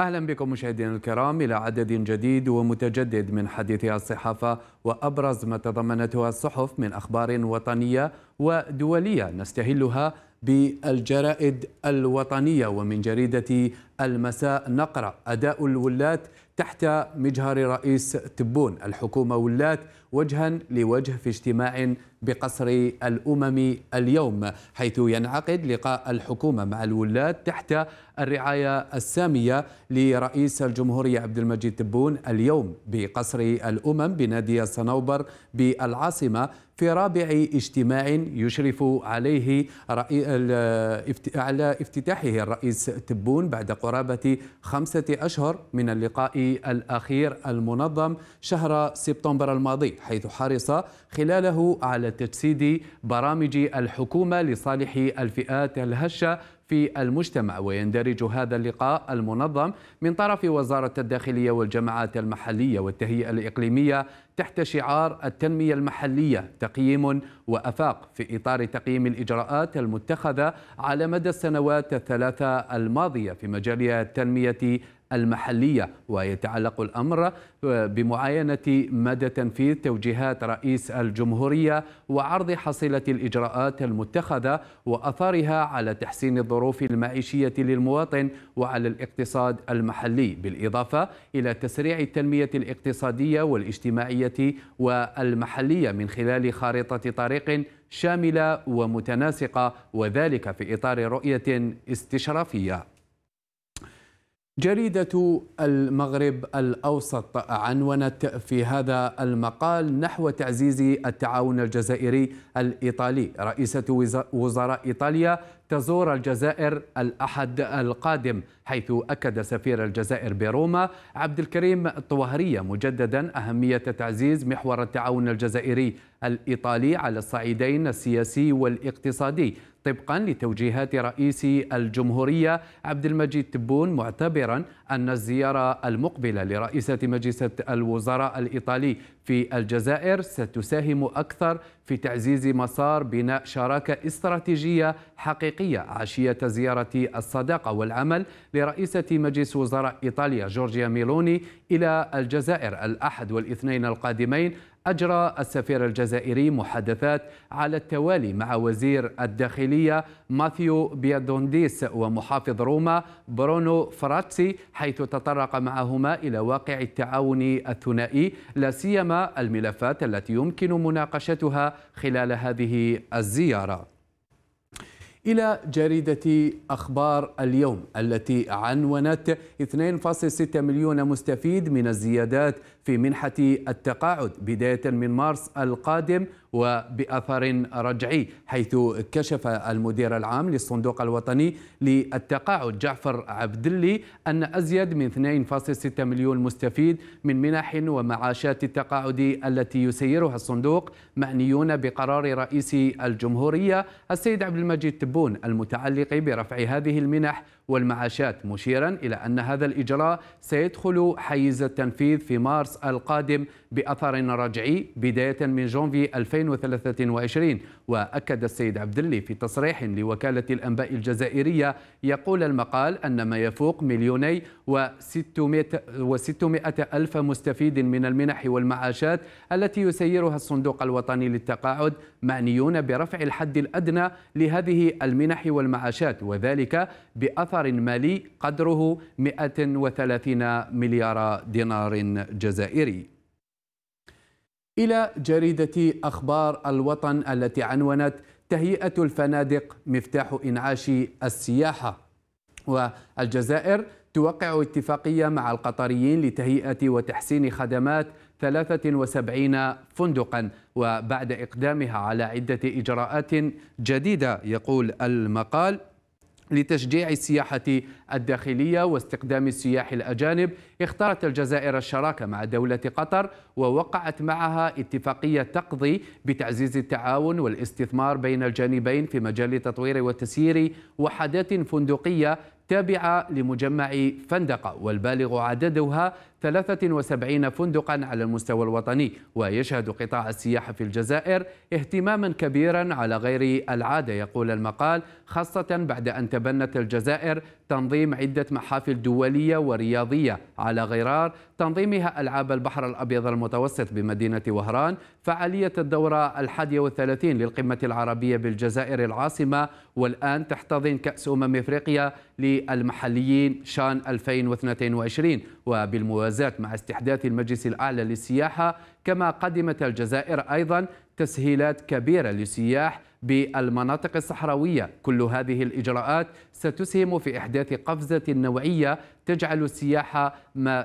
أهلا بكم مشاهدينا الكرام إلى عدد جديد ومتجدد من حديثها الصحافة وأبرز ما تضمنته الصحف من أخبار وطنية ودولية نستهلها بالجرائد الوطنية ومن جريدة المساء نقرأ أداء الولاة تحت مجهر رئيس تبون. الحكومة ولات وجها لوجه في اجتماع بقصر الأمم اليوم حيث ينعقد لقاء الحكومة مع الولاة تحت الرعاية السامية لرئيس الجمهورية عبد المجيد تبون اليوم بقصر الأمم بنادي الصنوبر بالعاصمة في رابع اجتماع يشرف عليه على افتتاحه الرئيس تبون بعد قرابة خمسة أشهر من اللقاء الأخير المنظم شهر سبتمبر الماضي حيث حرص خلاله على تجسيد برامج الحكومة لصالح الفئات الهشة في المجتمع. ويندرج هذا اللقاء المنظم من طرف وزارة الداخلية والجماعات المحلية والتهيئة الإقليمية تحت شعار التنمية المحلية تقييم وأفاق في إطار تقييم الإجراءات المتخذة على مدى السنوات الثلاثة الماضية في مجال التنمية المحلية ويتعلق الأمر بمعاينة مدى تنفيذ توجيهات رئيس الجمهورية وعرض حصيلة الإجراءات المتخذة وأثارها على تحسين الظروف المعيشية للمواطن وعلى الاقتصاد المحلي بالإضافة إلى تسريع التنمية الاقتصادية والاجتماعية والمحلية من خلال خارطة طريق شاملة ومتناسقة وذلك في إطار رؤية استشرافية. جريدة المغرب الأوسط عنونت في هذا المقال نحو تعزيز التعاون الجزائري الإيطالي. رئيسة وزراء إيطاليا تزور الجزائر الأحد القادم حيث أكد سفير الجزائر بروما عبد الكريم الطوهرية مجددا أهمية تعزيز محور التعاون الجزائري الإيطالي على الصعيدين السياسي والاقتصادي طبقا لتوجيهات رئيس الجمهورية عبد المجيد تبون معتبرا أن الزيارة المقبلة لرئيسة مجلس الوزراء الإيطالي في الجزائر ستساهم أكثر في تعزيز مسار بناء شراكة استراتيجية حقيقية عشية زيارة الصداقة والعمل لرئيسة مجلس وزراء إيطاليا جورجيا ميلوني إلى الجزائر الأحد والاثنين القادمين أجرى السفير الجزائري محادثات على التوالي مع وزير الداخلية ماتيو بيانتيدوزي ومحافظ روما برونو فراتاسي حيث تطرق معهما إلى واقع التعاون الثنائي لا سيما الملفات التي يمكن مناقشتها خلال هذه الزيارة. إلى جريدة أخبار اليوم التي عنونت 2.6 مليون مستفيد من الزيادات في منحة التقاعد بداية من مارس القادم وبأثر رجعي حيث كشف المدير العام للصندوق الوطني للتقاعد جعفر عبدلي أن أزيد من 2.6 مليون مستفيد من منح ومعاشات التقاعد التي يسيرها الصندوق معنيون بقرار رئيس الجمهورية السيد عبد المجيد تبون المتعلق برفع هذه المنح والمعاشات مشيرا إلى أن هذا الإجراء سيدخل حيز التنفيذ في مارس القادم بأثر رجعي بداية من جونفي 2023 وأكد السيد عبد الله في تصريح لوكالة الأنباء الجزائرية يقول المقال أن ما يفوق مليوني وستمائة ألف مستفيد من المنح والمعاشات التي يسيرها الصندوق الوطني للتقاعد معنيون برفع الحد الأدنى لهذه المنح والمعاشات وذلك بأثر مالي قدره 130 مليار دينار جزائري. إلى جريدة أخبار الوطن التي عنونت تهيئة الفنادق مفتاح إنعاش السياحة. والجزائر توقع اتفاقية مع القطريين لتهيئة وتحسين خدمات 73 فندقا وبعد إقدامها على عدة إجراءات جديدة يقول المقال. لتشجيع السياحة الداخلية واستقدام السياح الأجانب اختارت الجزائر الشراكة مع دولة قطر ووقعت معها اتفاقية تقضي بتعزيز التعاون والاستثمار بين الجانبين في مجال تطوير وتسيير وحدات فندقية تابعة لمجمع فندقة والبالغ عددها 73 فندقا على المستوى الوطني ويشهد قطاع السياحة في الجزائر اهتماما كبيرا على غير العادة يقول المقال خاصة بعد أن تبنت الجزائر تنظيم عدة محافل دولية ورياضية على غرار تنظيمها ألعاب البحر الأبيض المتوسط بمدينة وهران فعالية الدورة الحادية والثلاثين للقمة العربية بالجزائر العاصمة والآن تحتضن كأس أمم إفريقيا للمحليين شان 2022 وبالموازاة مع استحداث المجلس الأعلى للسياحة كما قدمت الجزائر أيضا تسهيلات كبيرة للسياح بالمناطق الصحراوية. كل هذه الإجراءات ستسهم في إحداث قفزة نوعية تجعل السياحة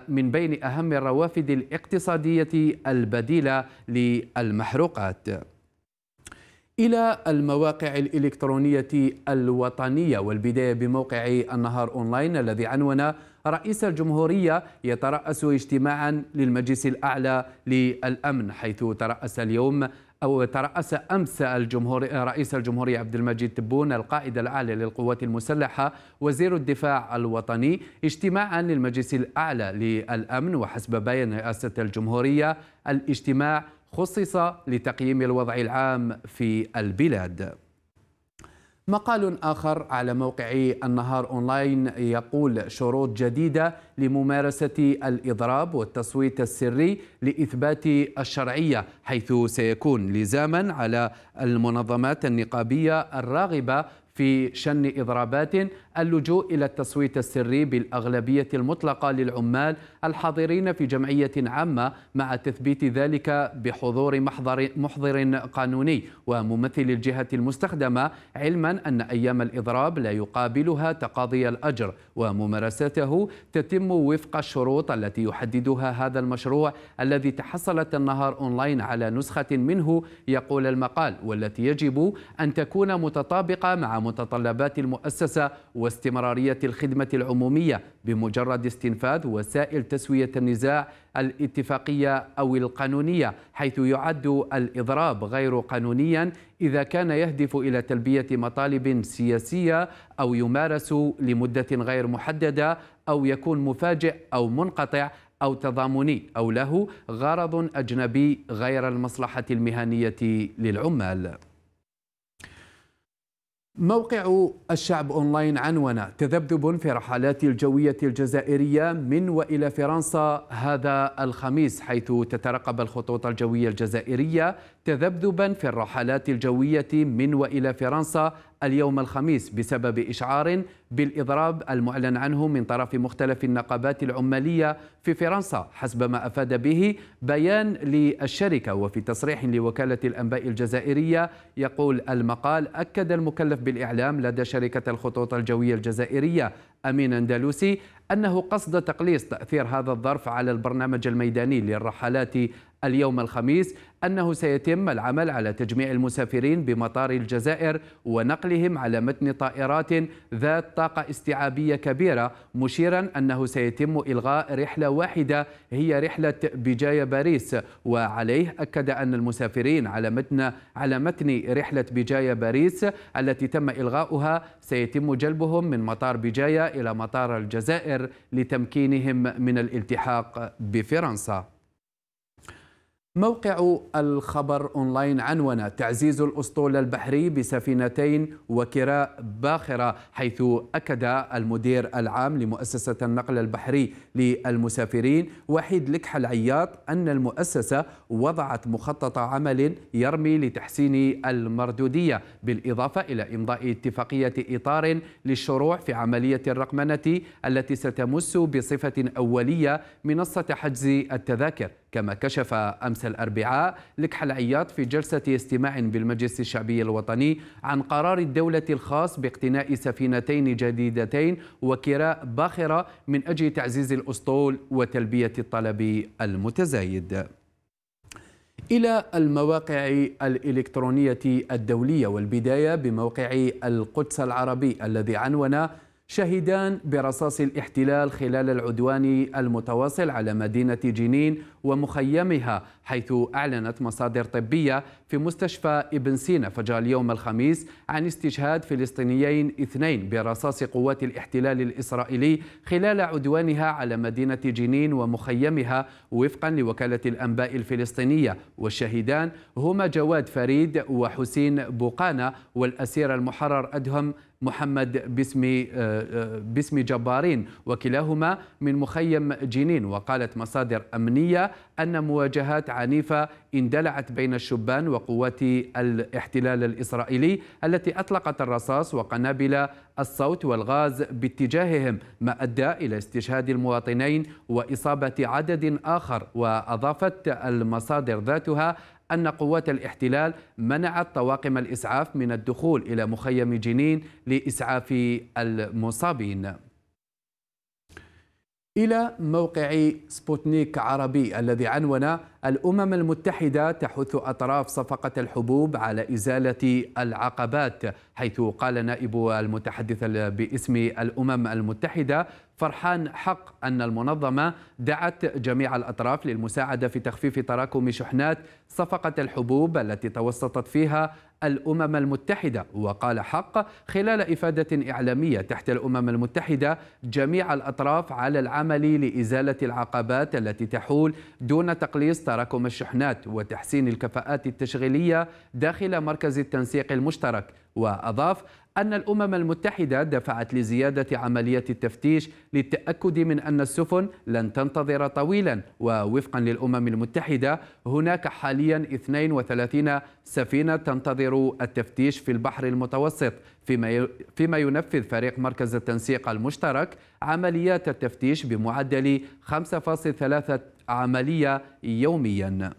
من بين أهم الروافد الاقتصادية البديلة للمحروقات. إلى المواقع الإلكترونية الوطنية والبداية بموقع النهار أونلاين الذي عنون رئيس الجمهورية يترأس اجتماعا للمجلس الأعلى للأمن حيث ترأس اليوم أو ترأس أمس الجمهور رئيس الجمهورية عبد المجيد تبون القائد الأعلى للقوات المسلحة وزير الدفاع الوطني اجتماعا للمجلس الأعلى للأمن وحسب بيان رئاسة الجمهورية. الاجتماع خصص لتقييم الوضع العام في البلاد. مقال آخر على موقع النهار أونلاين يقول شروط جديدة لممارسة الإضراب والتصويت السري لإثبات الشرعية حيث سيكون لزاما على المنظمات النقابية الراغبة في شن إضرابات اللجوء إلى التصويت السري بالأغلبية المطلقة للعمال الحاضرين في جمعية عامة مع تثبيت ذلك بحضور محضر, محضر قانوني. وممثل الجهة المستخدمة علما أن أيام الإضراب لا يقابلها تقاضي الأجر. وممارسته تتم وفق الشروط التي يحددها هذا المشروع الذي تحصلت النهار أونلاين على نسخة منه يقول المقال والتي يجب أن تكون متطابقة مع متطلبات المؤسسة واستمرارية الخدمة العمومية بمجرد استنفاذ وسائل تسوية النزاع الاتفاقية أو القانونية حيث يعد الإضراب غير قانونيا إذا كان يهدف إلى تلبية مطالب سياسية أو يمارس لمدة غير محددة أو يكون مفاجئ أو منقطع أو تضامني أو له غرض أجنبي غير المصلحة المهنية للعمال. موقع الشعب أونلاين عنون تذبذب في رحلات الجوية الجزائرية من وإلى فرنسا هذا الخميس حيث تترقب الخطوط الجوية الجزائرية تذبذبا في الرحلات الجوية من وإلى فرنسا اليوم الخميس بسبب إشعار بالإضراب المعلن عنه من طرف مختلف النقابات العمالية في فرنسا حسب ما أفاد به بيان للشركة. وفي تصريح لوكالة الأنباء الجزائرية يقول المقال أكد المكلف بالإعلام لدى شركة الخطوط الجوية الجزائرية أمين أندلسي أنه قصد تقليص تأثير هذا الظرف على البرنامج الميداني للرحلات اليوم الخميس أنه سيتم العمل على تجميع المسافرين بمطار الجزائر ونقلهم على متن طائرات ذات طاقة استيعابية كبيرة مشيرا أنه سيتم إلغاء رحلة واحدة هي رحلة بجاية باريس. وعليه أكد أن المسافرين على متن على متن رحلة بجاية باريس التي تم إلغاؤها سيتم جلبهم من مطار بجاية إلى مطار الجزائر لتمكينهم من الالتحاق بفرنسا. موقع الخبر أونلاين عنون تعزيز الأسطول البحري بسفينتين وكراء باخرة حيث أكد المدير العام لمؤسسة النقل البحري للمسافرين وحيد لكح العياط أن المؤسسة وضعت مخطط عمل يرمي لتحسين المردودية بالإضافة إلى إمضاء اتفاقية إطار للشروع في عملية الرقمنة التي ستمس بصفة أولية منصة حجز التذاكر. كما كشف أمس الأربعاء لكحل عياط في جلسة استماع بالمجلس الشعبي الوطني عن قرار الدولة الخاص باقتناء سفينتين جديدتين وكراء باخرة من أجل تعزيز الأسطول وتلبية الطلب المتزايد. إلى المواقع الإلكترونية الدولية والبداية بموقع القدس العربي الذي عنون شهيدان برصاص الاحتلال خلال العدوان المتواصل على مدينة جنين ومخيمها حيث أعلنت مصادر طبية في مستشفى ابن سينا فجر اليوم الخميس عن استشهاد فلسطينيين اثنين برصاص قوات الاحتلال الإسرائيلي خلال عدوانها على مدينة جنين ومخيمها وفقا لوكالة الأنباء الفلسطينية. والشهيدان هما جواد فريد وحسين بوقانا والأسير المحرر أدهم محمد باسم آه، آه، باسم جبارين وكلاهما من مخيم جنين. وقالت مصادر أمنية أن مواجهات عنيفة اندلعت بين الشبان وقوات الاحتلال الإسرائيلي التي أطلقت الرصاص وقنابل الصوت والغاز باتجاههم ما أدى إلى استشهاد المواطنين وإصابة عدد آخر وأضافت المصادر ذاتها أن قوات الاحتلال منعت طواقم الإسعاف من الدخول إلى مخيم جنين لإسعاف المصابين. إلى موقع سبوتنيك عربي الذي عنون الأمم المتحدة تحث أطراف صفقة الحبوب على إزالة العقبات حيث قال نائب المتحدث باسم الأمم المتحدة فرحان حق أن المنظمة دعت جميع الأطراف للمساعدة في تخفيف تراكم شحنات صفقة الحبوب التي توسطت فيها الأمم المتحدة وقال حق خلال إفادة إعلامية تحت الأمم المتحدة جميع الأطراف على العمل لإزالة العقبات التي تحول دون تقليص تراكم الشحنات وتحسين الكفاءات التشغيلية داخل مركز التنسيق المشترك. وأضاف أن الأمم المتحدة دفعت لزيادة عملية التفتيش للتأكد من أن السفن لن تنتظر طويلا. ووفقا للأمم المتحدة هناك حاليا 32 سفينة تنتظر التفتيش في البحر المتوسط فيما فيما ينفذ فريق مركز التنسيق المشترك عمليات التفتيش بمعدل 5.3 عملية يوميا.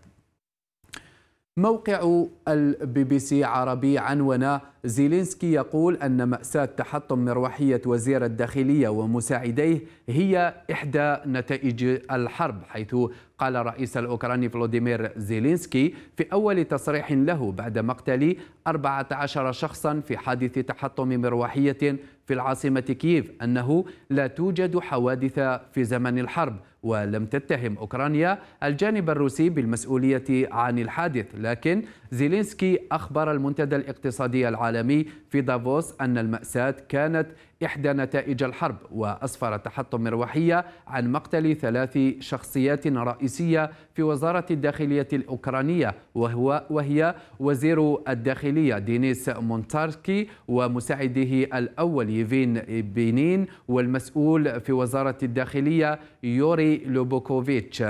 موقع البي بي سي عربي عنون زيلينسكي يقول أن مأساة تحطم مروحية وزير الداخلية ومساعديه هي إحدى نتائج الحرب حيث قال رئيس الأوكراني فلوديمير زيلينسكي في أول تصريح له بعد مقتل 14 شخصا في حادث تحطم مروحية في العاصمة كييف أنه لا توجد حوادث في زمن الحرب. ولم تتهم أوكرانيا الجانب الروسي بالمسؤولية عن الحادث لكن زيلينسكي أخبر المنتدى الاقتصادي العالمي في دافوس أن المأساة كانت إحدى نتائج الحرب وأسفر تحطم مروحية عن مقتل ثلاث شخصيات رئيسية في وزارة الداخلية الأوكرانية وهو وهي وزير الداخلية دينيس مونتاركي ومساعده الأول يفين بينين والمسؤول في وزارة الداخلية يوري لوبوكوفيتش.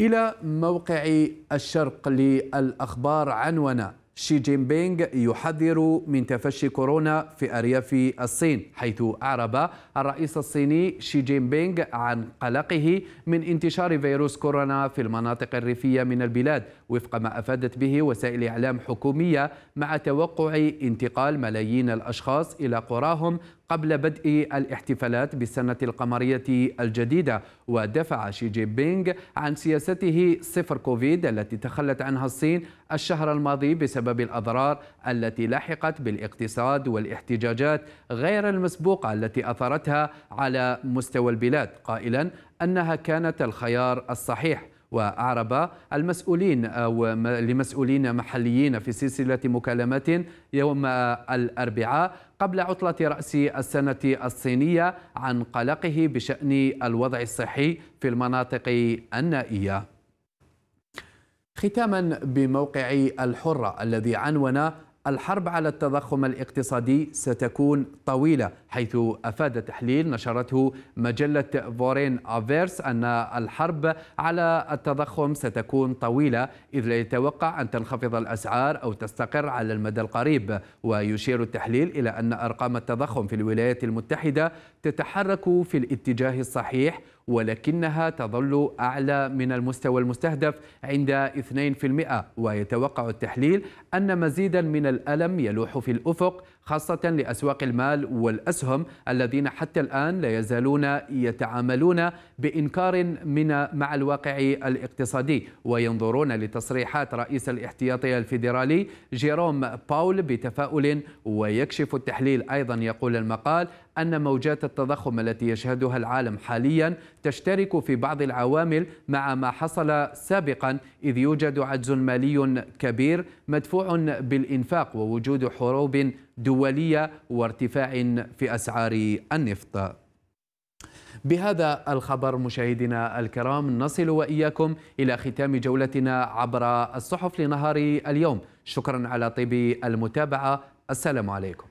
إلى موقع الشرق للأخبار عنونا شي جين بينغ يحذر من تفشي كورونا في أرياف الصين حيث أعرب الرئيس الصيني شي جين بينغ عن قلقه من انتشار فيروس كورونا في المناطق الريفية من البلاد وفق ما أفادت به وسائل إعلام حكومية مع توقع انتقال ملايين الأشخاص إلى قراهم قبل بدء الاحتفالات بالسنة القمرية الجديدة ودفع شي جين بينغ عن سياسته صفر كوفيد التي تخلت عنها الصين الشهر الماضي بسبب الأضرار التي لحقت بالاقتصاد والاحتجاجات غير المسبوقة التي أثرتها على مستوى البلاد قائلا أنها كانت الخيار الصحيح. وأعرب المسؤولين أو لمسؤولين محليين في سلسلة مكالمات يوم الأربعاء قبل عطلة رأس السنة الصينية عن قلقه بشأن الوضع الصحي في المناطق النائية. ختاما بموقع الحرة الذي عنون الحرب على التضخم الاقتصادي ستكون طويلة حيث أفاد تحليل نشرته مجلة فورين أفيرس أن الحرب على التضخم ستكون طويلة إذ لا يتوقع أن تنخفض الأسعار أو تستقر على المدى القريب. ويشير التحليل إلى أن أرقام التضخم في الولايات المتحدة تتحرك في الاتجاه الصحيح ولكنها تظل أعلى من المستوى المستهدف عند 2% ويتوقع التحليل أن مزيدا من الألم يلوح في الأفق خاصة لأسواق المال والأسهم الذين حتى الآن لا يزالون يتعاملون بإنكار من مع الواقع الاقتصادي. وينظرون لتصريحات رئيس الاحتياطي الفيدرالي جيروم باول بتفاؤل ويكشف التحليل. أيضا يقول المقال أن موجات التضخم التي يشهدها العالم حاليا تشترك في بعض العوامل مع ما حصل سابقا إذ يوجد عجز مالي كبير مدفوع بالإنفاق ووجود حروب دولية وارتفاع في أسعار النفط. بهذا الخبر مشاهدينا الكرام نصل وإياكم إلى ختام جولتنا عبر الصحف لنهار اليوم. شكرا على طيب المتابعة. السلام عليكم.